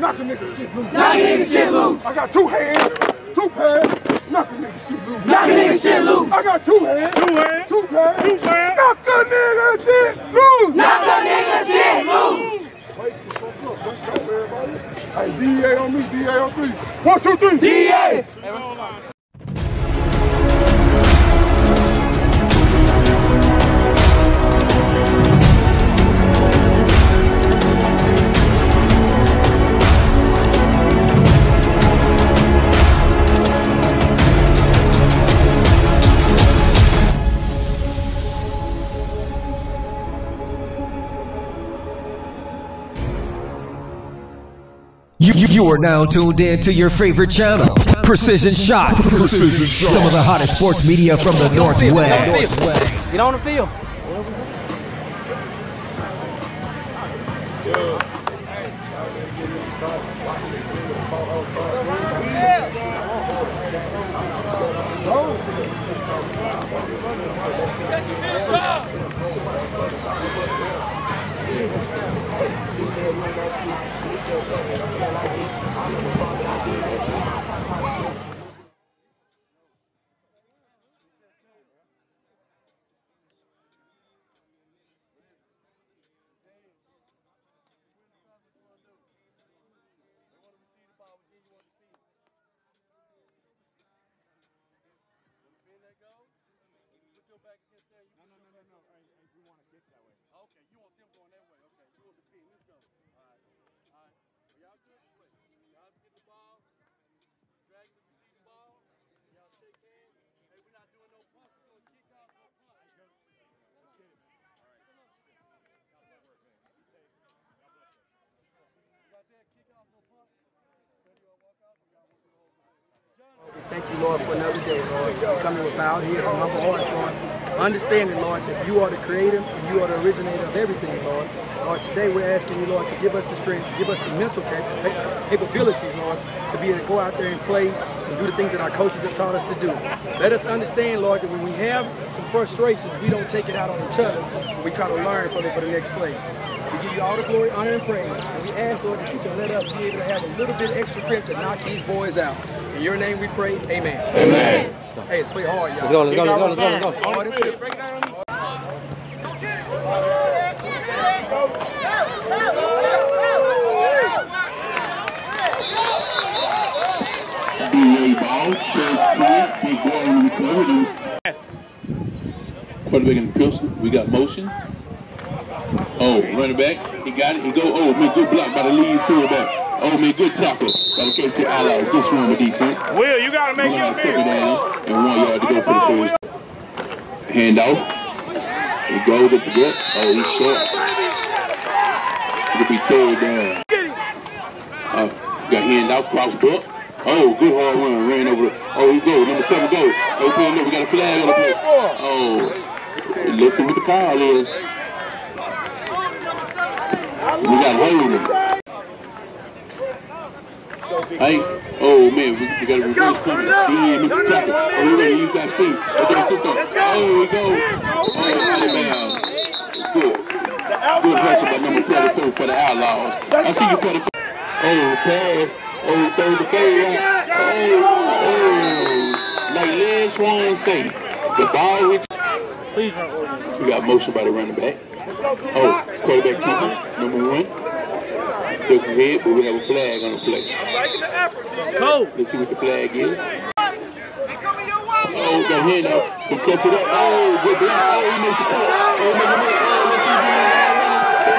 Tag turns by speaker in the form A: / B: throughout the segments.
A: knock a nigga shit loose.
B: Knock a nigga shit loose.
A: I got two hands, two pads, knock a nigga shit loose.
B: Knock a nigga shit loose.
A: I got two hands,
C: Two hands.
A: two pads,
C: Two pads.
A: knock a nigga shit loose.
B: Knock a nigga shit loose.
A: Wait, the fuck up. Let's go, everybody. Hey, DA on me, DA on three. One, two, three.
B: DA.
D: You, you, you are now tuned in to your favorite channel, Precision Shots. Some of the hottest sports media from the Northwest.
E: Get on the field.
F: Thank you,
B: no, no, no, no, no. Hey, hey, we want to get that way. Okay, you want them going that way. Okay, you want the pin. Let's go.
F: Lord, for another day, Lord. Coming with bowed heads and humble hearts, Lord. Understanding, Lord, that you are the creator and you are the originator of everything, Lord. Lord, today we're asking you, Lord, to give us the strength, give us the mental cap- capabilities, Lord, to be able to go out there and play and do the things that our coaches have taught us to do. Let us understand, Lord, that when we have some frustrations, we don't take it out on each other, we try to learn from it for the next play. We give you all the glory, honor, and praise. And we ask, Lord, that you can let us be able to have a little bit extra strength to knock these boys out. In your name we pray, amen. Amen. Hey, let's play hard, y'all.
E: Let's go, let's go, let's go, let's go, let's go.
F: Hard and quick.
G: DA ball, first ten, big boy on the recovery. Quarterback in the pistol. We got motion. Oh, running back. He got it. He go. Oh, man, good block by the lead fullback. Oh, man, good tackle by the KC Allies. Good swing with defense.
C: Will, you gotta make
G: One
C: your
G: second down and one yard to go for the first. Handoff. He goes up the gut. Oh, he's short. It'll be third down. Uh, got handoff, cross book. Oh, good hard run. Ran over. the- Oh, he go. Number seven go. Oh, put up. We got a flag on the play. Oh, listen what the call is. We got holding. Hey, oh man, we, we got a reverse coming. He in Mr. Tackle. Oh, we ready to use that speed. Okay, let's go. Oh, we go. Oh, out of bounds. Good. Good pressure by number 34 for the Outlaws. I see you for the. Oh, pass. Oh, throw the fade out. Oh, oh. Like Les Swan say, the ball with.
C: Please run.
G: We got motion by the running back. Oh, quarterback keeper, number one. Ducks his head, but we have a flag on the play.
C: Coach.
G: Let's see what the flag is. Oh, got hand out. He cuts it up. Oh, good block. Oh, he makes a cut. Oh, make a make. Oh, let's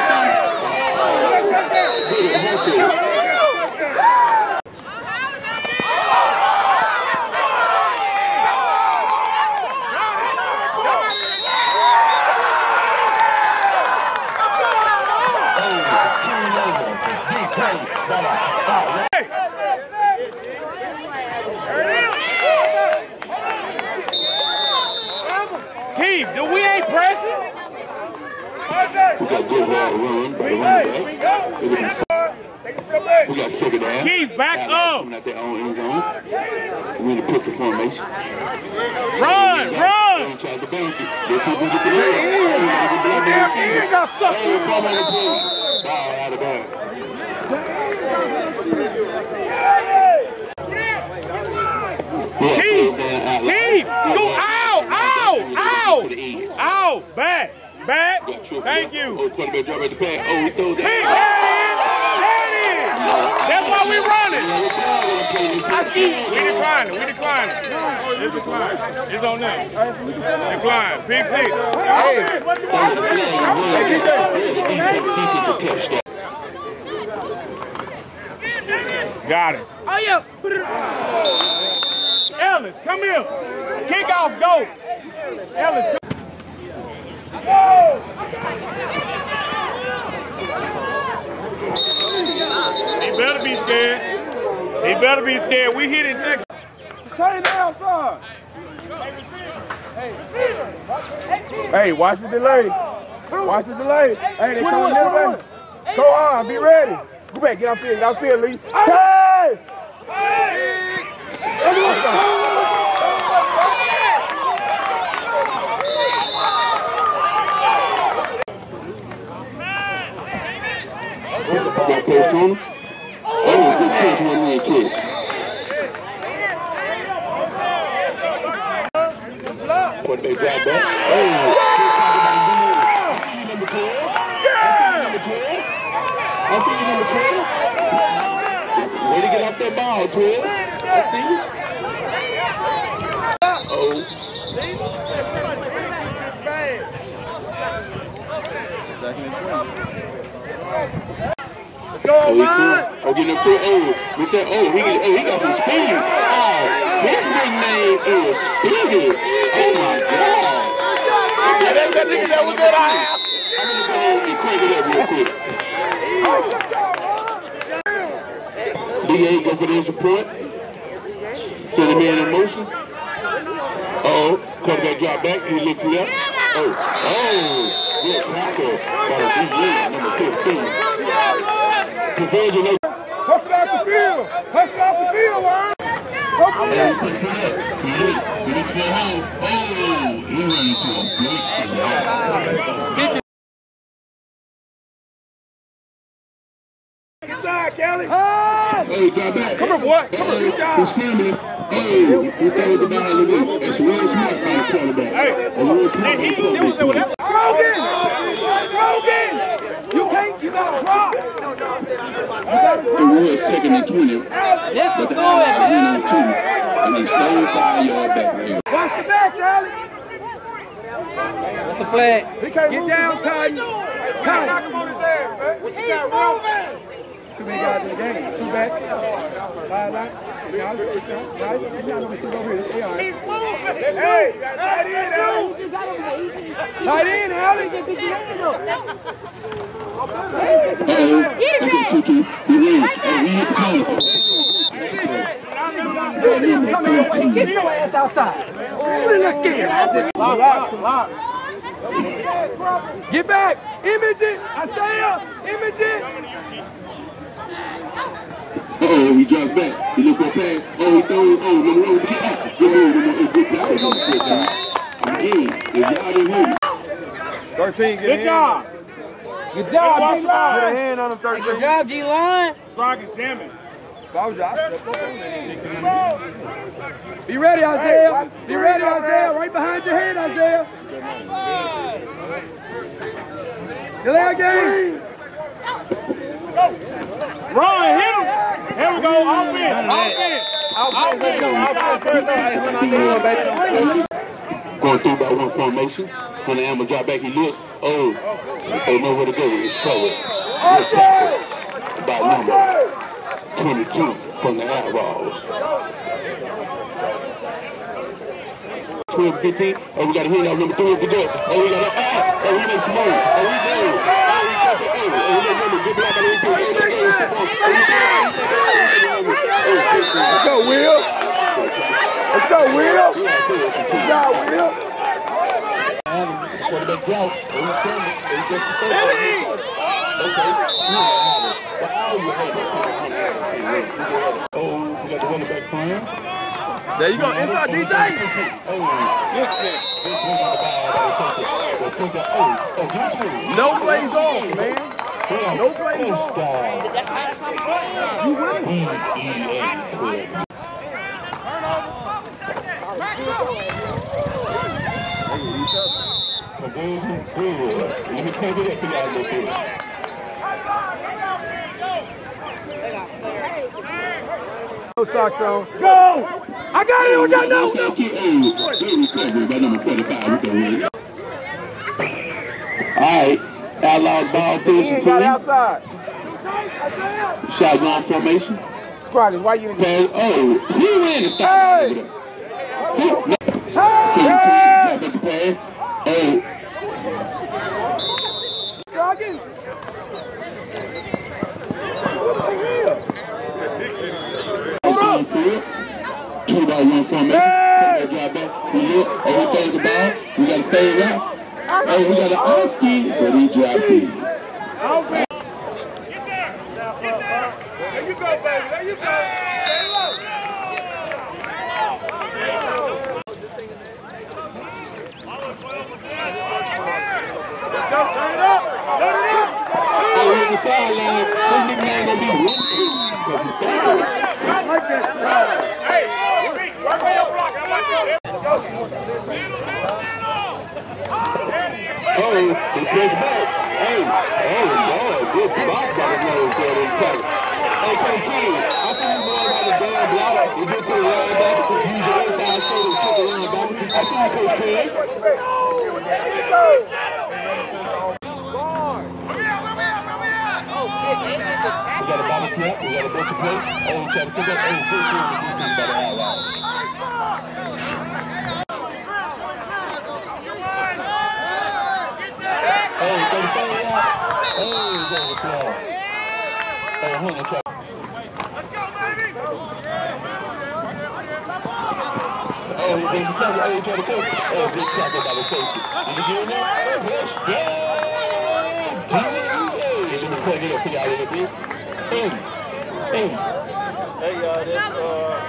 G: see. Let's see. Good handshake.
C: We
G: got good ball run. We, go. We, got second down.
C: Keith, back up.
G: We need their own end zone. We the formation.
C: Run, run.
G: Try to bounce it. We get the ball. Damn, got
A: sucked.
G: Ball out of bounds. Go out, out, out,
C: out, back.
G: Back.
C: Thank you.
G: Oh, quarterback drop at the pass. Oh, he throws
C: Hey,
G: that.
C: there it is. There it is. That's why we running. We declining. We declining. It's declining. It's on them. Decline. Pick six. Got it. Oh, yeah. Ellis, come here. Kick off, go. Ellis, He better be scared. He better be scared. We hit it Texas.
A: Turn down, son. Hey, watch the delay. Watch the delay. Hey, they coming this way. Go on, be ready. Go back, get outfield, get outfield, Lee. Hey!
G: Got pass to. Oh, good catch, one man catch. Quarterback drive back. Oh. I see you, number 12. Way to get off that ball, 12. I see you. Uh-oh. Let's go, oh, man. Cool. Okay, number. Oh, number ten. Oh, he, oh, oh, oh, oh, he got some speed. Oh, his name is Speedy. Oh, my God. Yeah, that's that nigga that was at our house. I'm going to go and crank it up real quick. DA go for the support. Send the man in motion. Uh-oh. Quarterback drop back. He looked looks left. Oh. Oh. Good tackle by DA, number 15. Congratulations.
A: Hustle out the field. Hustle out the field, man.
G: Hey, puts it up. He look. He looks for home. Oh, he running to a break.
A: Inside, Kelly.
G: Hey, drop back.
A: Come here, boy. Come here. Good
G: He's
A: job.
G: scrambling. Oh, he throws the ball away. That's Will Smith by the quarterback. That's Will Smith by the quarterback.
F: Rogan! Rogan! You can't, you gotta drop.
G: It was second and 20. But the Allies went on two. And they stole five yard back right here.
F: Watch the backs, Alex. That's the flag. Get down, Cotton. Cotton.
A: What you got, Ralph?
F: Too many guys in the game. Two backs. Line, line. Guys, it's down. Guys, not gonna sit over here. It's AI.
A: Hey, tight end, Alex.
F: Tight end, Alex.
G: Get it, Tutu. He wins. He hit the corner.
F: Come here, wait. Get your ass outside. Let's get
A: Lock, lock, lock.
F: Get back. Image it. Isaiah. Image it.
G: Uh-oh, he drops back. He looks a pass. Oh, he throws. Oh, number one. Ah, Good move. Good tackle. Good tackle. Again, if y'all didn't hear me.
A: 13, get
C: Good
A: in.
C: job.
F: Good
C: Watch
F: job,
C: the
F: big
A: Put a hand on him, 13.
F: Good job, G-Line.
C: Strike is jamming.
A: If I was you, I'd step up on that.
F: Be ready, Isaiah. Be ready, Isaiah. Right behind your head, Isaiah. Delay game.
C: Run, hit him. Here we go. Offense, offense, Offense. Offense.
G: Going through by one formation. When the animal drop back, he looks. Oh, he don't know where to go with his cover. Good tackle by number 22 from the Outlaws. 12 15. Oh, we got a handout number three of the door. Oh, we got a. Ah! Oh, we make some more. Oh, we go. Oh, we catch it. Oh, oh, we make number. Good block by the way. Oh, let's go. Let's step on. Oh, we go. Oh, good thing.
A: Let's go, Will. Let's go, Will. Good job, Will.
G: Quarterback drought. Oh, he's standing. Oh, he's just the third. Okay. But how you hate it? Oh, we got the running back playing.
A: There you go, inside DJ. No plays off, man. No plays off.
G: Mm-hmm. Good. Let me crank it up for y'all a little bit.
F: No socks on.
A: Go! I got it. What y'all know?
G: South Kid, good recovery by number 45. We can win it. All right. Outlaws ball
A: He
G: finishing
A: ain't got
G: team.
A: outside.
G: Shotgun formation.
A: Squatters, why you in
G: Pass. Oh, who ran the stop?
A: Hey!
G: Who? So you
A: Hey!
G: take the pass. Oh, on field. Two by one formation.
A: Hey!
G: Drive back. We look. The ball. We got to fade out. Oh, we got to Oski, but he dropped it.
C: There you go, baby. There you go. Stay low. Let's go.
G: Sideline. This nigga man gonna be one
C: Hey, Pete, work on your block. I like that.
G: Oh, he plays back. Hey, oh Lord, good box by the nose there in cover. Hey, Coach King, I see you going by the damn block. You get to the linebacker, use your inside shoulder to kick the linebacker. I see you, Coach King. We got a body snap, we got a bunch of play. Oh, tried to pick up. Oh, good on the defense by the outlaw. Oh, he's going to throw it out. Oh, he's over the flag. Oh, Hunter tried. Oh, he Oh, tried to coach. Oh, big tackle by the safety. Did he get in there? Oh, push. Yeah! Hey, let me plug it up for y'all bit. Hey, hey.
C: Hey, y'all, this, uh,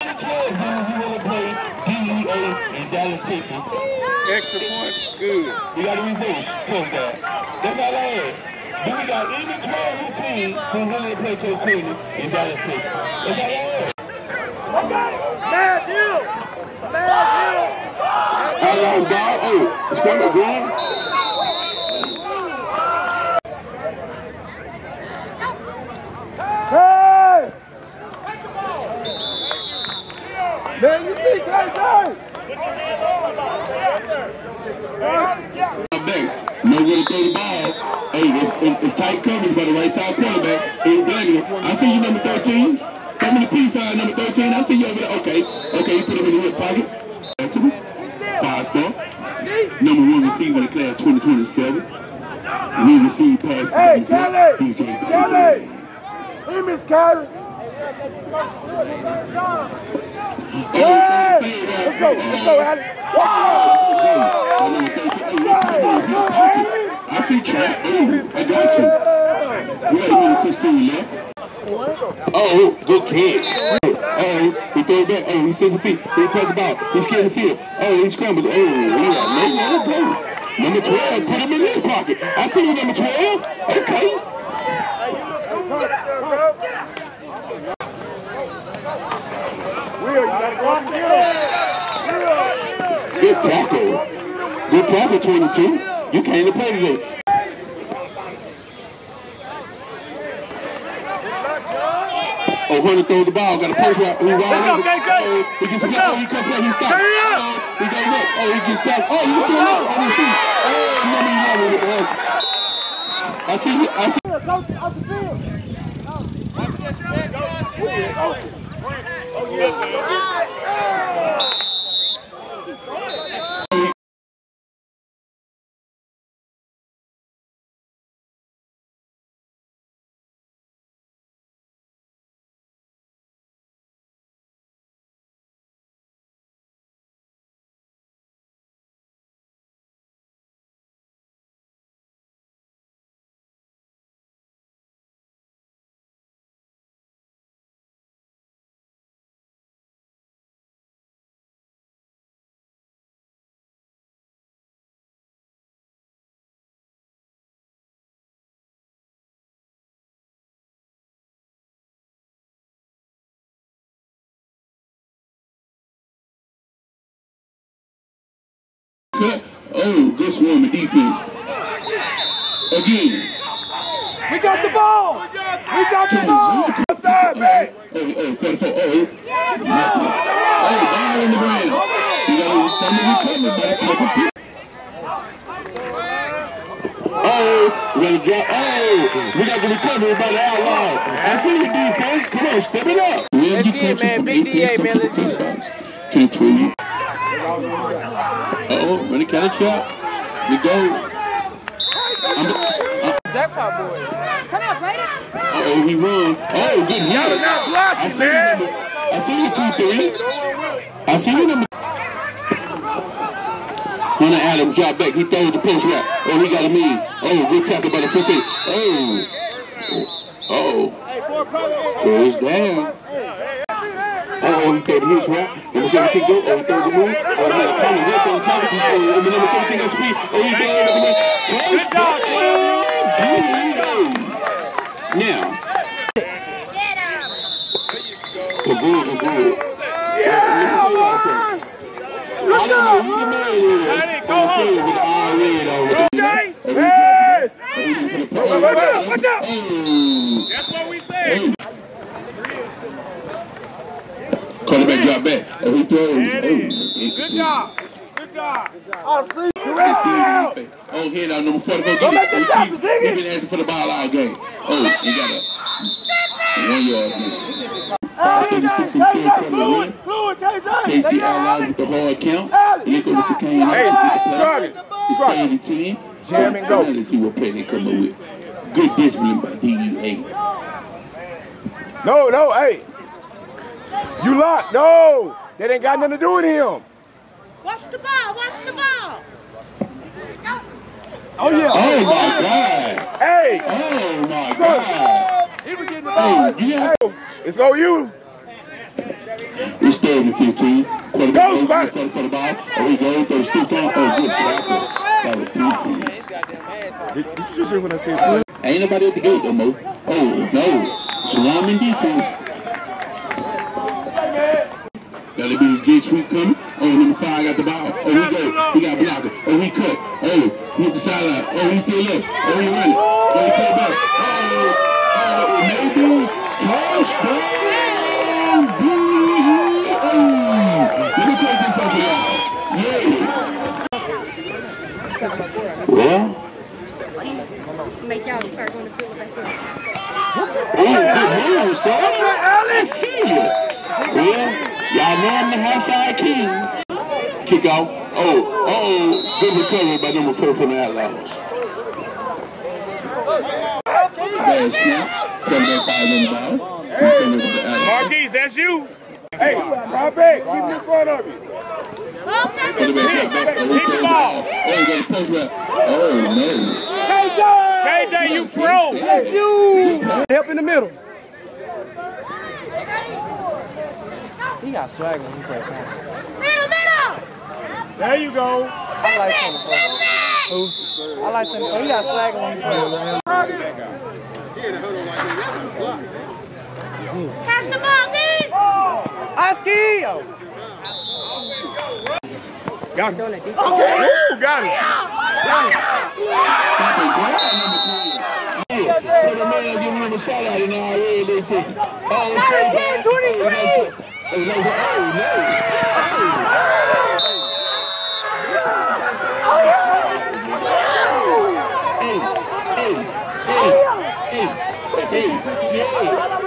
G: 12 dudes who want to play DEA in Dallas, Texas.
C: extra point. Good.
G: We got to reverse touchdown. That's all I had. Then we got any 12 team who willing to play Coach Queen in Dallas, Texas. That's all I had.
C: Him.
G: Outlaws ball. Oh, the scrum is going.
A: Hey! Man, you see KJ?
G: Next, nowhere to throw the ball. Hey, it's, it's, it's tight coverage by the right side cornerback. Ain't blaming him. I see you, number 13. Come in the P side, number 13. I see you over there. Okay. Okay, you put him in the hip pocket. That's him. Five star. Number one receiver in the class 2027. And he received passes.
A: Hey, Kelly!
G: DJ.
A: Kelly! Hey, Miss Kelly! Hey! Let's go, let's go, Alex!
G: I see Trap. I got you. We got a minute 16 left. Oh, good catch. Oh, he threw it back. Oh, he sends a feet. He touches the ball. He scared the field. Oh, he scrambles. Oh, he got no play. Number 12, put him in his pocket. I see you, number 12. Okay. Good tackle. Good tackle, 22. You came to play today. Oh, Hunter throws the ball. Got a push right. He wide
C: Let's go,
G: open.
C: KJ.
G: Oh, he gets a oh, he comes back. He stops.
C: Turn it up.
G: Oh, he goes up. Oh, he gets tackled. Oh, he's still up on his feet. Oh, number 11 with the us. I see. you- I see.
C: Oh, yeah,
G: Cut. Oh, oh good swarming defense. Again.
F: We got the ball. We got the ball.
A: Outside, man.
G: Oh, oh, 44. Oh, oh, oh, oh. ball on the ground. You got something recover back. Oh, we're gonna drop. Oh, we got the recovery by the outlaw. I see you defense. Come on, step it up.
F: Let's get it, man. Big DA, man. Let's get it.
G: Can't twin you. Uh-oh, running counter trap. We go. Uh,
F: Jackpot boys.
E: Come on, Brady.
G: uh-oh, we run. Oh, good
A: Y'all not
G: I see you, number, I see you, two, three. I see you, number. Hunter Adam drop back. He throws the post right. Oh, he got a me. Oh, good tackle by the 15. Oh. Oh. First down. Oh, he threw the his right. Number 17 go. Oh, he throws the move. Oh, he had a. Right on him. Oh, number 17 got speed. Oh, he down. Good job, Now. The
C: go
G: with the on.
A: Yes.
G: Oh,
A: Watch out,
C: watch out.
G: Oh.
C: That's what we said.
G: Quarterback drop back. Oh, he throws.
C: Eddie.
G: Oh.
C: Good job. Good job.
G: Oh, hit out number 44. Go
A: back to the top,
G: He's
A: Ziggy.
G: been asking for the ball all game. Oh, he got a one yard. man. 536 and third quarter win. KC Outlaws with the hard count. Look over to Kane.
A: Hey, strong it.
G: It's
A: Strong it.
G: 80 10.
A: Jam and go.
G: Let's see what play they come up with. Good discipline by DEA.
A: No, no, hey. You locked. No. That ain't got nothing to do with him.
E: Watch the ball. Watch the ball.
F: Oh, yeah.
G: Oh, oh my God.
A: Hey.
G: Oh my God.
F: He was getting the ball.
G: Oh, yeah.
A: Hey. It's go you.
G: We stay in the 15. Quarterback
A: Go,
G: goes
A: Scott.
G: for, for the ball. Oh, he goes. Throws stiff on. Oh, good tackle. By the defense.
A: Did, did you just hear what I said?
G: Ain't nobody at the gate no more. Oh, no. Swarming defense. Gotta be J sweep coming. Oh, number five got the ball. Oh, he go. He got blocked. Oh, he cut. Oh, he hit the sideline. Oh, he still left. Oh, he running. Oh, he cut back. Oh, oh, maybe. Touchdown. Oh, let me tell you something, y'all. Yeah. Well,
E: Make y'all start going to field back there.
G: Oh, good move, son. Let's see you. Well, y'all know I'm the high side king. Kick out. Oh, uh-oh. Good recovery by number four from the Outlaws. Bad snap. Come back by them ball. Recovery by the Outlaws.
C: Marquise, that's you.
A: Hey, drop back. Keep him in front of you.
G: Quarterback. Oh, he
C: Hit the ball.
G: He got a post route. No.
C: KJ, you froze.
F: That's you. Help in the middle. He got swag when he play pass.
E: Middle, middle.
C: There you go.
F: I like 24. Who? I like 24. He got swag when he play.
E: Pass the ball, D.
F: Oski!
A: Got him. Ooh, got him.
G: Stop it, grab number 10. Yeah. Put a man give him a shout out and all yeah, they take it. Oh, it's straight back.
F: 23.
G: Oh, no, oh, no. Hey, hey, hey, hey, Y'all. Up.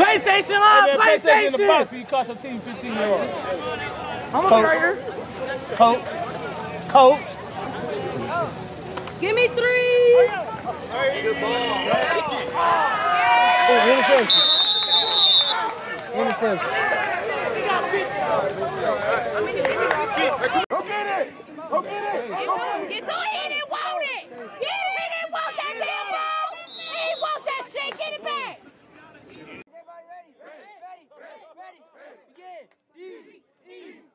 F: PlayStation Live! PlayStation!
H: in the box for you cost your team 15 yards.
F: I'm gonna be right here.
H: Coach. Coach.
E: Give me three.
F: Interception. Interception.
A: Go get it. Go get it.
E: Get to him. Get to him. He didn't want it. He didn't want that damn ball. He didn't want that shit. Get it back.
F: Everybody ready? Ready? Ready? Ready? Begin.